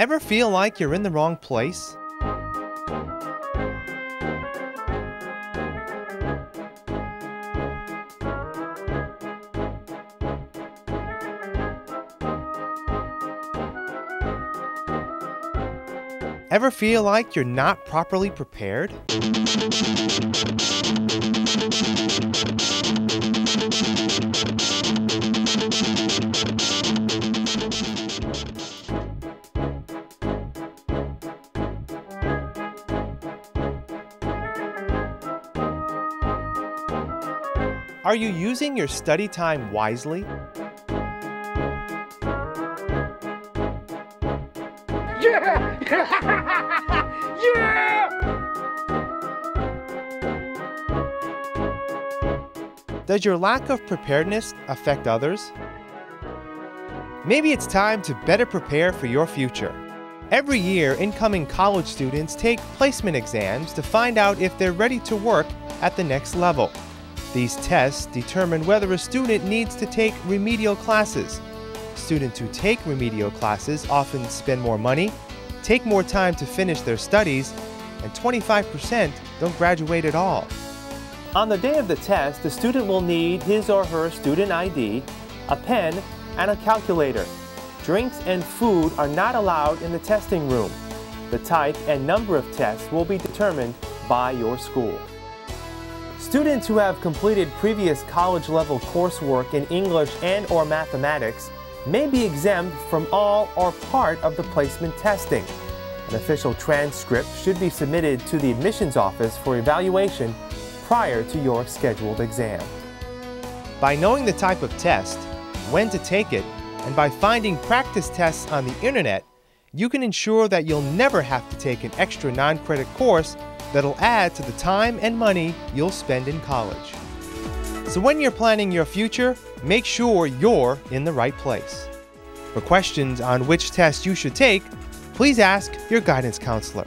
Ever feel like you're in the wrong place? Ever feel like you're not properly prepared? Are you using your study time wisely? Yeah! yeah! Does your lack of preparedness affect others? Maybe it's time to better prepare for your future. Every year, incoming college students take placement exams to find out if they're ready to work at the next level. These tests determine whether a student needs to take remedial classes. Students who take remedial classes often spend more money, take more time to finish their studies, and 25% don't graduate at all. On the day of the test, the student will need his or her student ID, a pen, and a calculator. Drinks and food are not allowed in the testing room. The type and number of tests will be determined by your school. Students who have completed previous college-level coursework in English and or mathematics may be exempt from all or part of the placement testing. An official transcript should be submitted to the admissions office for evaluation prior to your scheduled exam. By knowing the type of test, when to take it, and by finding practice tests on the internet, you can ensure that you'll never have to take an extra non-credit course that'll add to the time and money you'll spend in college. So when you're planning your future, make sure you're in the right place. For questions on which test you should take, please ask your guidance counselor.